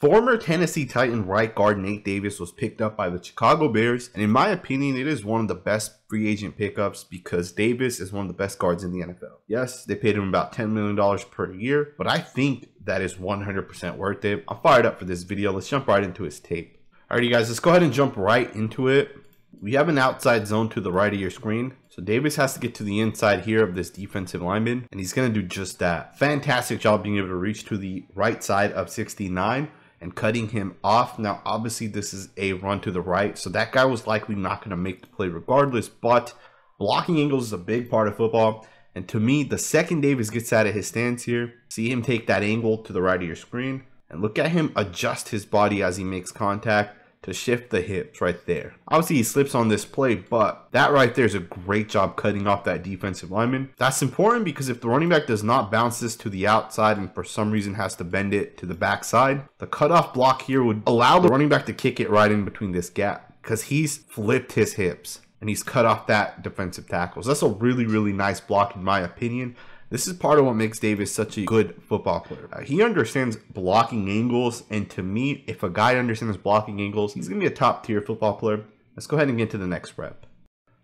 Former Tennessee Titan right guard Nate Davis was picked up by the Chicago Bears, and in my opinion, it is one of the best free agent pickups because Davis is one of the best guards in the NFL. Yes, they paid him about $10 million per year, but I think that is 100% worth it. I'm fired up for this video. Let's jump right into his tape. Alrighty guys, let's go ahead and jump right into it. We have an outside zone to the right of your screen. So Davis has to get to the inside here of this defensive lineman, and he's going to do just that. Fantastic job being able to reach to the right side of 69 and cutting him off. Now, obviously, this is a run to the right, so that guy was likely not going to make the play regardless, but blocking angles is a big part of football. And to me, the second Davis gets out of his stance here, see him take that angle to the right of your screen, and look at him adjust his body as he makes contact to shift the hips right there. Obviously, he slips on this play, but that right there is a great job cutting off that defensive lineman. That's important because if the running back does not bounce this to the outside and for some reason has to bend it to the backside, the cutoff block here would allow the running back to kick it right in between this gap because he's flipped his hips and he's cut off that defensive tackles. That's a really, really nice block in my opinion. This is part of what makes Davis such a good football player. He understands blocking angles, and to me, if a guy understands blocking angles, he's going to be a top tier football player. Let's go ahead and get to the next rep.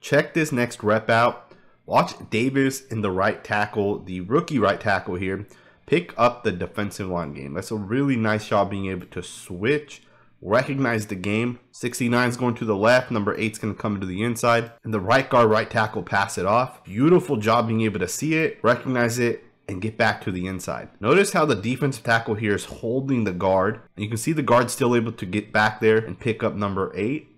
Check this next rep out. Watch Davis in the right tackle, the rookie right tackle here, pick up the defensive line game. That's a really nice job being able to switch recognize the game. 69 is going to the left, number 8 is going to come to the inside, and the right guard, right tackle pass it off. Beautiful job being able to see it, recognize it, and get back to the inside. Notice how the defensive tackle here is holding the guard. And you can see the guard still able to get back there and pick up number 8.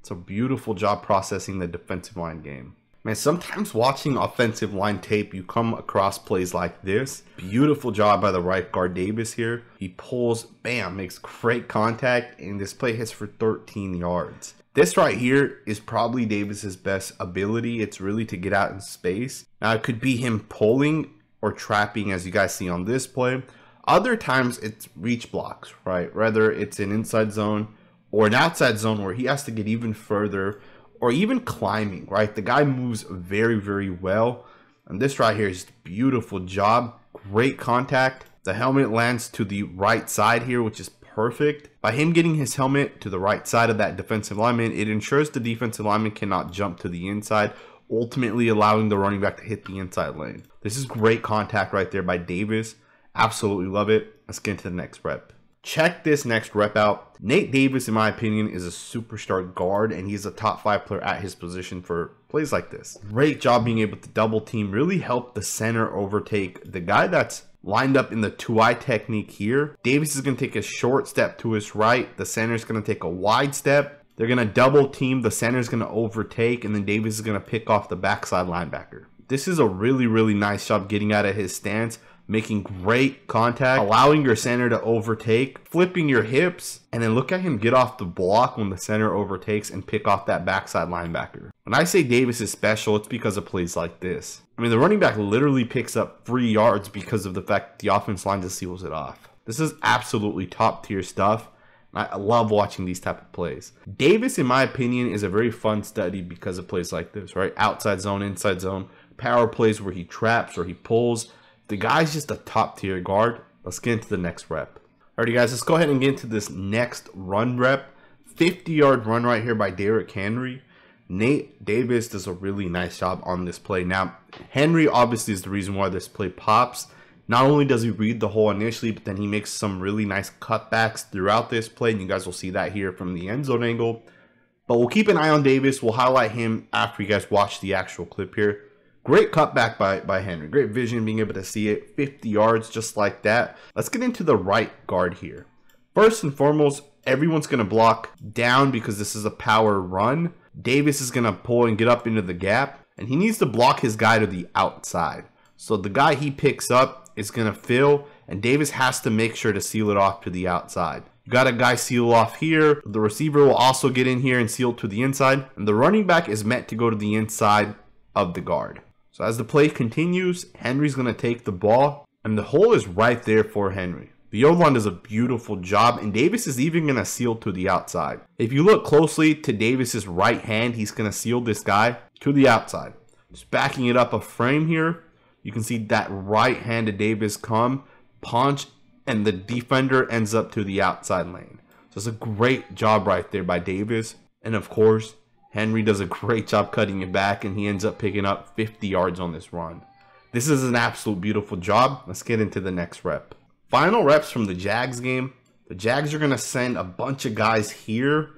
It's a beautiful job processing the defensive line game. Man, sometimes watching offensive line tape, you come across plays like this. Beautiful job by the right guard Davis here. He pulls, bam, makes great contact, and this play hits for 13 yards. This right here is probably Davis's best ability. It's really to get out in space. Now, it could be him pulling or trapping, as you guys see on this play. Other times, it's reach blocks, right? Whether it's an inside zone or an outside zone where he has to get even further or even climbing, right? The guy moves very, very well. And this right here is beautiful job. Great contact. The helmet lands to the right side here, which is perfect. By him getting his helmet to the right side of that defensive lineman, it ensures the defensive lineman cannot jump to the inside, ultimately allowing the running back to hit the inside lane. This is great contact right there by Davis. Absolutely love it. Let's get into the next rep. Check this next rep out. Nate Davis, in my opinion, is a superstar guard, and he's a top five player at his position for plays like this. Great job being able to double team, really help the center overtake the guy that's lined up in the two eye technique here. Davis is going to take a short step to his right. The center is going to take a wide step. They're going to double team. The center is going to overtake, and then Davis is going to pick off the backside linebacker. This is a really, really nice job getting out of his stance making great contact, allowing your center to overtake, flipping your hips, and then look at him get off the block when the center overtakes and pick off that backside linebacker. When I say Davis is special, it's because of plays like this. I mean, the running back literally picks up three yards because of the fact the offense line just seals it off. This is absolutely top tier stuff. I love watching these type of plays. Davis, in my opinion, is a very fun study because of plays like this, right? Outside zone, inside zone, power plays where he traps or he pulls. The guy's just a top tier guard. Let's get into the next rep. Alrighty, guys, let's go ahead and get into this next run rep. 50 yard run right here by Derrick Henry. Nate Davis does a really nice job on this play. Now, Henry obviously is the reason why this play pops. Not only does he read the hole initially, but then he makes some really nice cutbacks throughout this play. And you guys will see that here from the end zone angle. But we'll keep an eye on Davis. We'll highlight him after you guys watch the actual clip here. Great cutback by, by Henry. Great vision, being able to see it 50 yards just like that. Let's get into the right guard here. First and foremost, everyone's going to block down because this is a power run. Davis is going to pull and get up into the gap, and he needs to block his guy to the outside. So the guy he picks up is going to fill, and Davis has to make sure to seal it off to the outside. You got a guy seal off here. The receiver will also get in here and seal to the inside. And the running back is meant to go to the inside of the guard. So as the play continues, Henry's going to take the ball, and the hole is right there for Henry. The O-line does a beautiful job, and Davis is even going to seal to the outside. If you look closely to Davis's right hand, he's going to seal this guy to the outside. Just backing it up a frame here, you can see that right hand of Davis come, punch, and the defender ends up to the outside lane. So it's a great job right there by Davis. And of course, Henry does a great job cutting it back and he ends up picking up 50 yards on this run. This is an absolute beautiful job. Let's get into the next rep. Final reps from the Jags game. The Jags are going to send a bunch of guys here.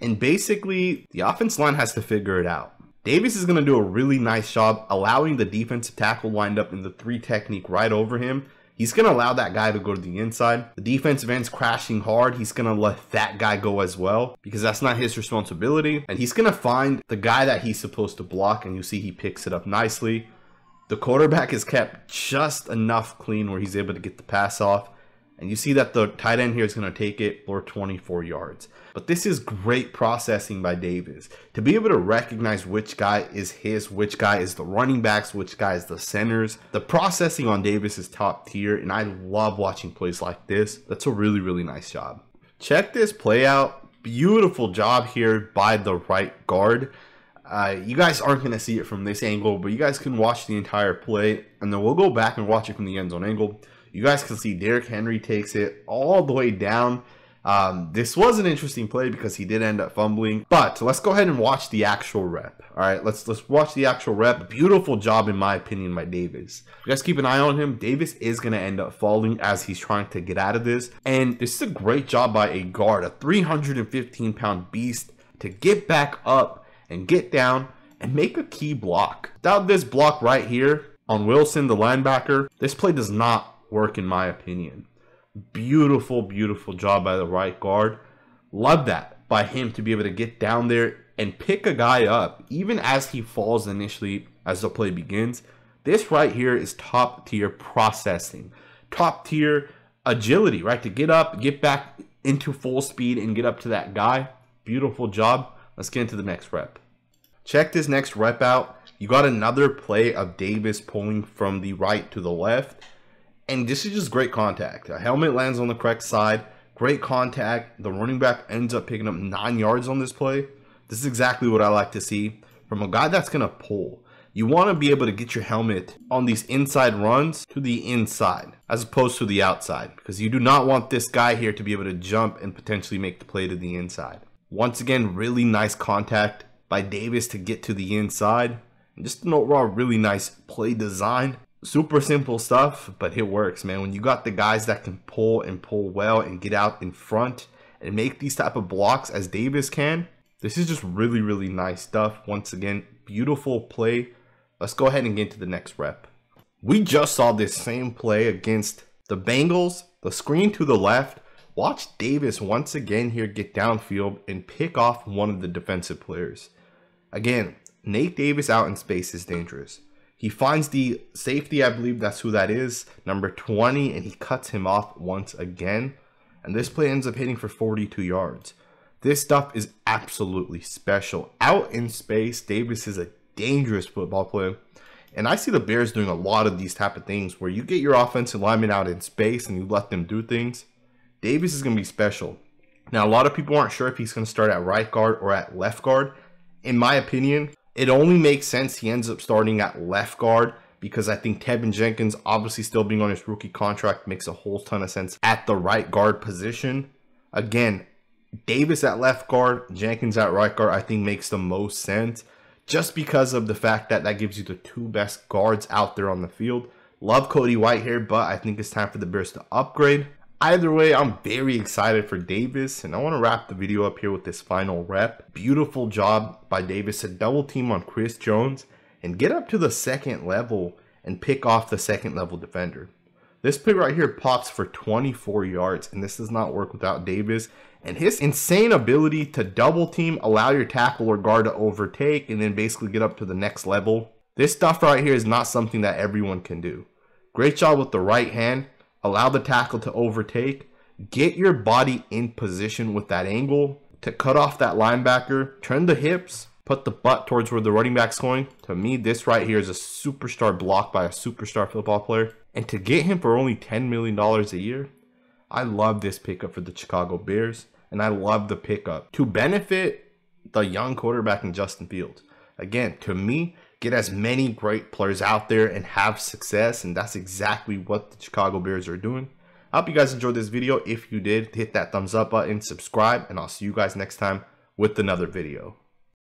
And basically, the offense line has to figure it out. Davis is going to do a really nice job allowing the defensive tackle lined up in the three technique right over him He's going to allow that guy to go to the inside. The defensive end's crashing hard. He's going to let that guy go as well because that's not his responsibility. And he's going to find the guy that he's supposed to block. And you see he picks it up nicely. The quarterback is kept just enough clean where he's able to get the pass off. And you see that the tight end here is going to take it for 24 yards. But this is great processing by Davis. To be able to recognize which guy is his, which guy is the running backs, which guy is the centers. The processing on Davis is top tier. And I love watching plays like this. That's a really, really nice job. Check this play out. Beautiful job here by the right guard. Uh, you guys aren't going to see it from this angle, but you guys can watch the entire play. And then we'll go back and watch it from the end zone angle. You guys can see Derrick Henry takes it all the way down. Um, this was an interesting play because he did end up fumbling. But let's go ahead and watch the actual rep. All right, let's let's watch the actual rep. Beautiful job, in my opinion, by Davis. You guys keep an eye on him. Davis is going to end up falling as he's trying to get out of this. And this is a great job by a guard, a 315 pound beast, to get back up and get down and make a key block. Without this block right here on Wilson, the linebacker, this play does not work in my opinion. Beautiful, beautiful job by the right guard. Love that by him to be able to get down there and pick a guy up, even as he falls initially as the play begins. This right here is top tier processing, top tier agility, right? To get up, get back into full speed and get up to that guy. Beautiful job. Let's get into the next rep. Check this next rep out. You got another play of Davis pulling from the right to the left. And this is just great contact. A helmet lands on the correct side. Great contact. The running back ends up picking up nine yards on this play. This is exactly what I like to see from a guy that's going to pull. You want to be able to get your helmet on these inside runs to the inside as opposed to the outside because you do not want this guy here to be able to jump and potentially make the play to the inside. Once again, really nice contact by Davis to get to the inside. And just an overall really nice play design super simple stuff, but it works, man. When you got the guys that can pull and pull well and get out in front and make these type of blocks as Davis can, this is just really, really nice stuff. Once again, beautiful play. Let's go ahead and get to the next rep. We just saw this same play against the Bengals. The screen to the left. Watch Davis once again here get downfield and pick off one of the defensive players. Again, Nate Davis out in space is dangerous. He finds the safety, I believe that's who that is, number 20, and he cuts him off once again. And this play ends up hitting for 42 yards. This stuff is absolutely special. Out in space, Davis is a dangerous football player. And I see the Bears doing a lot of these type of things where you get your offensive lineman out in space and you let them do things. Davis is going to be special. Now, a lot of people aren't sure if he's going to start at right guard or at left guard. In my opinion, it only makes sense he ends up starting at left guard because I think Teven Jenkins, obviously still being on his rookie contract, makes a whole ton of sense at the right guard position. Again, Davis at left guard, Jenkins at right guard, I think makes the most sense just because of the fact that that gives you the two best guards out there on the field. Love Cody Whitehair, but I think it's time for the Bears to upgrade. Either way, I'm very excited for Davis, and I want to wrap the video up here with this final rep. Beautiful job by Davis to double team on Chris Jones and get up to the second level and pick off the second level defender. This play right here pops for 24 yards, and this does not work without Davis. And his insane ability to double team, allow your tackle or guard to overtake, and then basically get up to the next level. This stuff right here is not something that everyone can do. Great job with the right hand allow the tackle to overtake, get your body in position with that angle to cut off that linebacker, turn the hips, put the butt towards where the running back's going. To me, this right here is a superstar block by a superstar football player. And to get him for only $10 million a year, I love this pickup for the Chicago Bears. And I love the pickup to benefit the young quarterback in Justin Fields. Again, to me, get as many great players out there and have success. And that's exactly what the Chicago Bears are doing. I hope you guys enjoyed this video. If you did, hit that thumbs up button, subscribe, and I'll see you guys next time with another video.